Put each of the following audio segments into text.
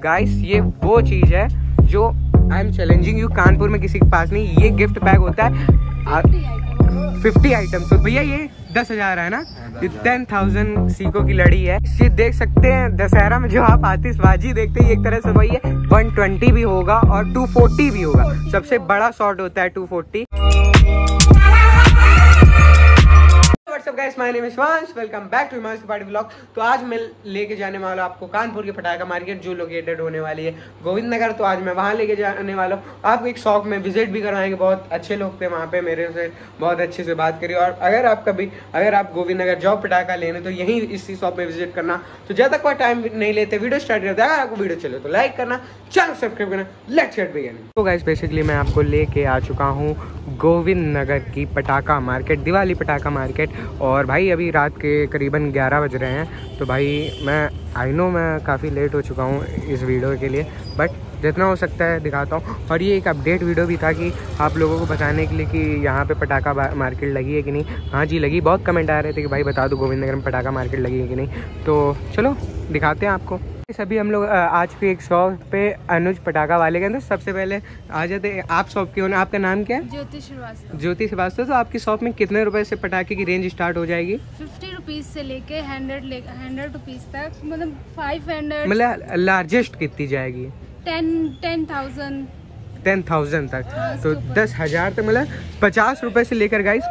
Guys ये वो चीज़ है जो I am challenging you Kanpur में किसी के पास नहीं, ये गिफ्ट बैग होता है। फिफ्टी आइटम तो भैया ये दस हज़ार है ना? ये टेन थाउज़ेंड सीको की लड़ी है। ये देख सकते हैं, दशहरा में जो आप आतिशबाजी देखते हैं एक तरह से वही है। वन ट्वेंटी भी होगा और टू फोर्टी भी होगा। सबसे बड़ा शॉट होता है two forty what's up guys my name Ishwansh welcome back to Himanshu party blog तो आज मैं लेके जाने वाला आपको कानपुर के पटाखा मार्केट, जो लोकेटेड होने वाली है गोविंद नगर तो आज मैं वहाँ लेके जाने वाला हूँ। आपको एक शॉप में विज़िट भी करवाएँगे। बहुत अच्छे लोग थे वहाँ पे, मेरे से बहुत अच्छे से बात करी। और अगर आप कभी, अगर आप गोविंद नगर जाओ पटाखा लेने तो यहीं इसी शॉप में विज़िट करना। तो ज़्यादा कोई टाइम नहीं लेते वीडियो स्टार्ट करते अगर आपको वीडियो चले तो लाइक करना चैनल सब्सक्राइब करना। लेट्स गेट बिगिन तो गाइस बेसिकली मैं आपको लेके आ चुका हूँ गोविंद नगर की पटाखा मार्केट, दिवाली पटाखा मार्केट। और भाई अभी रात के करीबन 11 बज रहे हैं तो भाई मैं आई नो मैं काफ़ी लेट हो चुका हूँ इस वीडियो के लिए बट जितना हो सकता है दिखाता हूँ। और ये एक अपडेट वीडियो भी था कि आप लोगों को बताने के लिए कि यहाँ पे पटाखा मार्केट लगी है कि नहीं। हाँ जी, लगी, बहुत कमेंट आ रहे थे कि भाई बता दो गोविंद नगर में पटाखा मार्केट लगी है कि नहीं। तो चलो, दिखाते हैं आपको। सभी हम लोग आज भी एक शॉप पे अनुज पटाखा वाले के अंदर सबसे पहले आ जाते आप शॉप की आपका नाम क्या है? ज्योति श्रीवास्तव। ज्योति श्रीवास्तव तो आपकी शॉप में कितने रुपए से पटाखे की रेंज स्टार्ट हो जाएगी? फिफ्टी रुपीज़ से लेके हंड्रेड हंड्रेड रुपीज़ तक मतलब फाइव हंड्रेड मतलब लार्जेस्ट कितनी जाएगी? Ten ten thousand ten thousand तक। तो दस हज़ार तक मतलब पचास रुपए से लेकर गाइस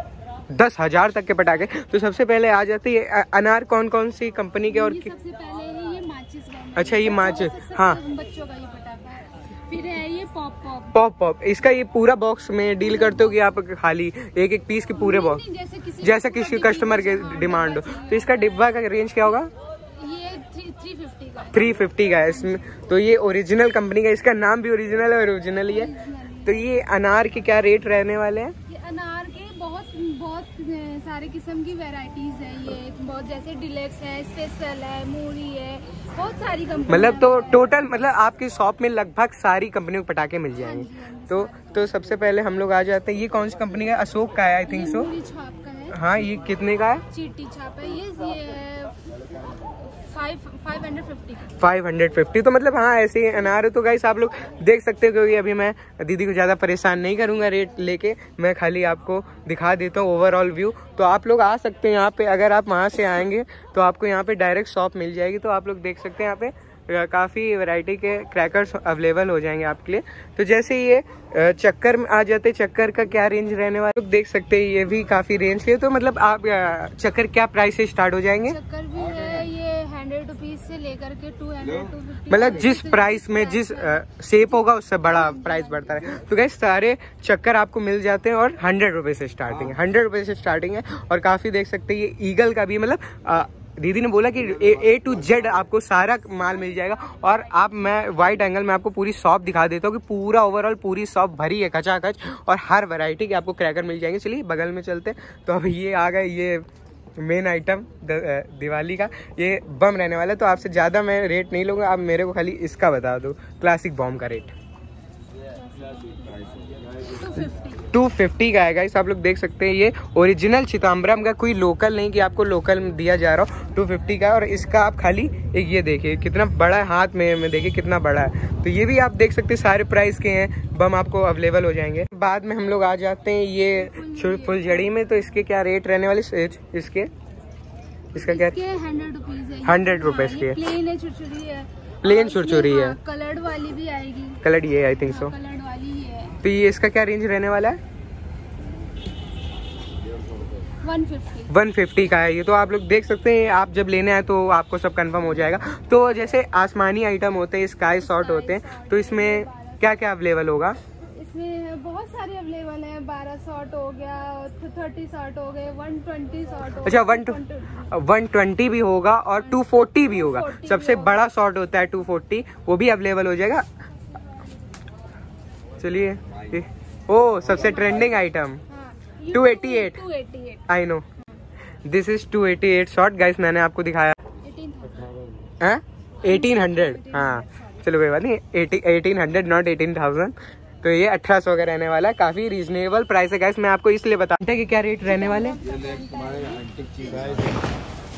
दस हज़ार तक के पटाखे। तो सबसे पहले आ जाते हैं अनार कौन कौन सी कंपनी के और सबसे पहले है अच्छा ये माचिस हाँ बच्चों का ये पटाखा फिर है ये पॉप पॉप। पॉप पॉप इसका ये पूरा बॉक्स में डील करते हो कि आप खाली एक एक पीस के पूरे बॉक्स जैसे किसी जैसा किसी कस्टमर के डिमांड हो। तो इसका डिब्बा का रेंज क्या होगा? थ्री फिफ्टी का। है इसमें। तो ये ओरिजिनल कंपनी का इसका नाम भी ओरिजिनल है ओरिजिनल ही है। तो ये अनार के क्या रेट रहने वाले हैं? बहुत सारे किस्म की वेराइटीज़ है ये। बहुत जैसे डिलेक्स है स्पेशल है मूरी है बहुत सारी कंपनी मतलब तो टोटल मतलब आपकी शॉप में लगभग सारी कंपनियों के पटाखे मिल जाएँगे। हाँ हाँ तो तो सबसे पहले हम लोग आ जाते हैं। ये कौन सी कंपनी का अशोक का है आई थिंक सो छाप का है। हाँ ये कितने का है? चीटी छाप है। ये ये फाइव हंड्रेड फिफ्टी तो मतलब हाँ ऐसे ही अनार है तो गाइस आप लोग देख सकते हो क्योंकि अभी मैं दीदी को ज़्यादा परेशान नहीं करूँगा रेट लेके मैं खाली आपको दिखा देता हूँ ओवरऑल व्यू तो आप लोग आ सकते हैं यहाँ पे अगर आप वहाँ से आएँगे तो आपको यहाँ पे डायरेक्ट शॉप मिल जाएगी तो आप लोग देख सकते हैं यहाँ पे काफ़ी वैरायटी के क्रैकर्स अवेलेबल हो जाएँगे आपके लिए। तो जैसे ये चक्कर में आ जाते चक्कर का क्या रेंज रहने वाले देख सकते हैं ये भी काफ़ी रेंज के तो मतलब आप चक्कर क्या प्राइस से स्टार्ट हो जाएँगे? चक्कर भी हंड्रेड रुपीज़ से लेकर के टू हंड्रेड मतलब जिस प्राइस में जिस शेप होगा उससे बड़ा प्राइस बढ़ता है तो गैस सारे चक्कर आपको मिल जाते हैं और हंड्रेड रुपए से स्टार्टिंग है। हंड्रेड रुपए से स्टार्टिंग है और काफ़ी देख सकते हैं ये ईगल का भी मतलब दीदी ने बोला कि ए टू जेड आपको सारा माल मिल जाएगा और आप मैं वाइट एंगल में आपको पूरी शॉप दिखा देता हूँ कि पूरा ओवरऑल पूरी शॉप भरी है कचाकच और हर वैरायटी के आपको क्रैकर मिल जाएँगे। चलिए बगल में चलते तो अब ये आ गए ये मेन आइटम दिवाली का। ये बम रहने वाला है तो आपसे ज़्यादा मैं रेट नहीं लूँगा आप मेरे को खाली इसका बता दो क्लासिक बॉम का रेट टू फिफ्टी का आएगा इस आप लोग देख सकते हैं ये ओरिजिनल चिताम्बरम का कोई लोकल नहीं कि आपको लोकल दिया जा रहा हो। टू फिफ्टी का और इसका आप खाली एक ये देखिए कितना बड़ा है हाथ में में देखिए कितना बड़ा है। तो ये भी आप देख सकते हैं सारे प्राइस के हैं बम आपको अवेलेबल हो जाएँगे। बाद में हम लोग आ जाते हैं ये फुलझड़ी में तो इसके क्या रेट रहने वाले इसके? इसका क्या? हंड्रेड रुपीज़ के। प्लेन छुरछुरी है कलर्ड वाली भी आएगी। कलर्ड ये आई थिंक सो है तो ये इसका क्या रेंज रहने वाला है? 150 150 का है ये। तो आप लोग देख सकते हैं आप जब लेने आए तो आपको सब कंफर्म हो जाएगा। तो जैसे आसमानी आइटम होते हैं स्काई शॉट होते हैं तो इसमें क्या क्या अवेलेबल होगा? इसमें बहुत सारे अवेलेबल हैं। बारह शॉट हो गया थर्टी शॉट हो गए वन ट्वेंटी शॉट अच्छा वन वन ट्वेंटी। भी होगा और टू फोर्टी भी होगा। सबसे बड़ा शॉट होता है टू फोर्टी वो भी अवेलेबल हो जाएगा। चलिए ओ सबसे trending item two eighty eight I know this is two eighty eight short guys मैंने आपको दिखाया। एटीन हंड्रेड हाँ? चलो कोई बात नहीं eighteen hundred not eighteen thousand तो ये अठारह सौ का रहने वाला है काफ़ी रीजनेबल प्राइस है गाइस मैं आपको इसलिए बता कि क्या रेट रहने वाले?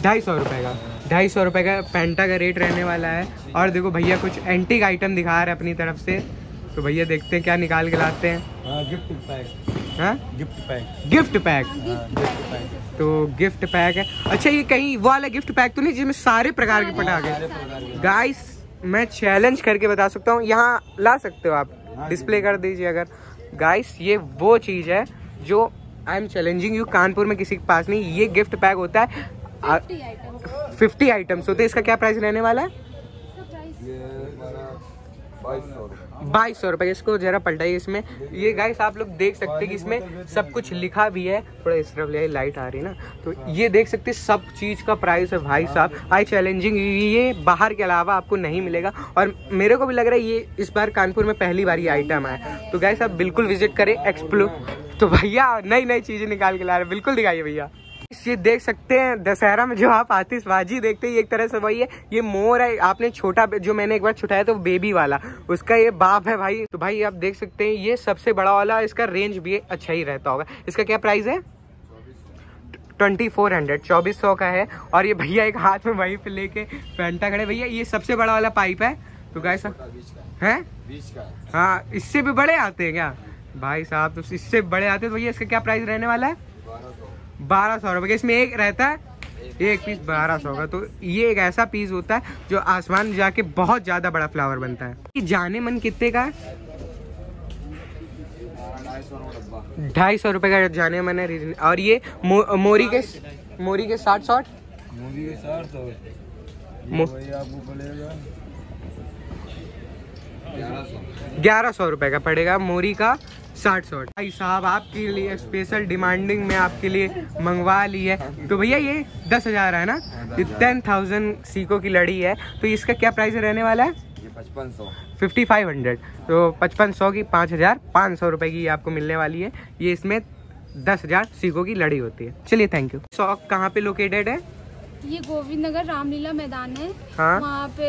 ढाई सौ रुपये का ढाई सौ रुपये का पेंटा का रेट रहने वाला है। और देखो भैया कुछ एंटीक आइटम दिखा रहे हैं अपनी तरफ़ से। तो भैया देखते हैं क्या निकाल के लाते हैं। गिफ्ट पैक हाँ? Gift pack gift pack gift pack तो गिफ्ट पैक है। अच्छा ये कहीं वो वाला गिफ्ट पैक तो नहीं जिसमें सारे प्रकार के पटाखे गाइस मैं चैलेंज करके बता सकता हूँ। यहाँ ला सकते हो आप। डिस्प्ले कर दीजिए अगर। गाइस ये वो चीज़ है जो I am challenging you Kanpur में किसी के पास नहीं। ये गिफ्ट पैक होता है। फिफ्टी फिफ्टी आइटम्स होते हैं। इसका क्या प्राइस रहने वाला है? बाईस सौ रुपये इसको जरा पलटाइए इसमें। ये गाइस आप लोग देख सकते हैं कि इसमें सब कुछ लिखा भी है। थोड़ा इस तरफ़ ले लाइट आ रही है ना। तो ये देख सकते हैं सब चीज़ का प्राइस है भाई साहब। आई चैलेंजिंग ये बाहर के अलावा आपको नहीं मिलेगा। और मेरे को भी लग रहा है ये इस बार कानपुर में पहली बार ये आइटम है। तो गाइस आप बिल्कुल विज़िट करें एक्सप्लोर तो भैया नई नई चीज़ें निकाल के ला रहे बिल्कुल दिखाइए भैया। ये देख सकते हैं दशहरा में जो आप आतिशबाजी देखते हैं एक तरह से वही है ये मोर है आपने छोटा जो मैंने एक बार छुटाया तो बेबी वाला उसका ये बाप है भाई। तो भाई आप देख सकते हैं ये सबसे बड़ा वाला इसका रेंज भी अच्छा ही रहता होगा। इसका क्या प्राइस है? ट्वेंटी फोर हंड्रेड चौबीस सौ का है। और ये भैया एक हाथ में वहीं पे लेके पेंटा खड़े भैया ये सबसे बड़ा वाला पाइप है? तो गाय साहब है। हाँ? इससे भी बड़े आते हैं क्या? भाई साहब तो इससे बड़े आते हैं तो भैया इसका क्या प्राइस रहने वाला है? बारह सौ रुपये का। इसमें एक रहता है एक पीस बारह सौ का। तो ये एक ऐसा पीस होता है जो आसमान जाके बहुत ज़्यादा बड़ा फ्लावर बनता है। ये जाने मन कितने का है? ढाई सौ रुपये रुपये का जाने मन है। और ये मो, मोरी के मोरी के साठ के सौ। ग्यारह सौ। ग्यारह सौ रुपये का पड़ेगा मोरी का। साठ सौ। भाई साहब आपके लिए स्पेशल डिमांडिंग में आपके लिए मंगवा ली है। तो भैया ये दस हज़ार है ना? ये टेन थाउज़ेंड सीको की लड़ी है। तो इसका क्या प्राइस रहने वाला है? पचपन सौ। फिफ्टी फाइव हंड्रेड तो पचपन सौ की पाँच हज़ार पाँच सौ रुपये की आपको मिलने वाली है। ये इसमें दस हज़ार सीखों की लड़ी होती है। चलिए थैंक यू शॉप कहाँ पे लोकेटेड है? ये गोविंद नगर रामलीला मैदान है। हाँ। वहाँ पे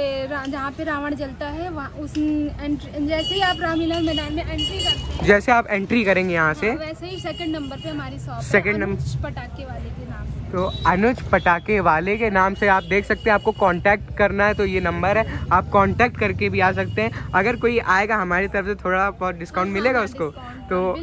जहाँ पे रावण जलता है वहाँ उस जैसे ही आप रामलीला मैदान में एंट्री करते हैं। जैसे आप एंट्री करेंगे यहाँ से। हाँ, वैसे ही सेकंड नंबर पे हमारी शॉप सेकंड नंबर- पटाखे वाले के तो अनुज पटाखे वाले के नाम से आप देख सकते हैं आपको कांटेक्ट करना है तो ये नंबर है। आप कांटेक्ट करके भी आ सकते हैं। अगर कोई आएगा हमारी तरफ़ से थोड़ा बहुत डिस्काउंट मिलेगा हाँ, उसको तो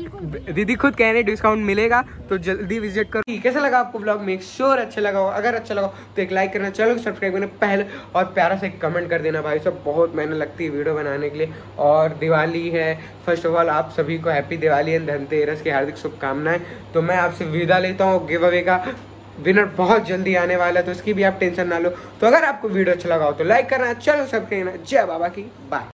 दीदी खुद कह रहे हैं डिस्काउंट मिलेगा तो जल्दी विज़िट करो। कैसा लगा आपको ब्लॉग मेक श्योर अच्छा लगा हो अगर अच्छा लगा तो एक लाइक करना चलो सब्सक्राइब करना पहले और प्यारा से कमेंट कर देना भाई। सब बहुत मेहनत लगती है वीडियो बनाने के लिए। और दिवाली है। फ़र्स्ट ऑफ़ ऑल आप सभी को हैप्पी दिवाली एंड धनतेरस की हार्दिक शुभकामनाएँ। तो मैं आपसे विदा लेता हूँ गिव अवे का विनर बहुत जल्दी आने वाला है तो इसकी भी आप टेंशन ना लो। तो अगर आपको वीडियो अच्छा लगा हो तो लाइक करना, चैनल सब्सक्राइब करना। जय बाबा की, बाय।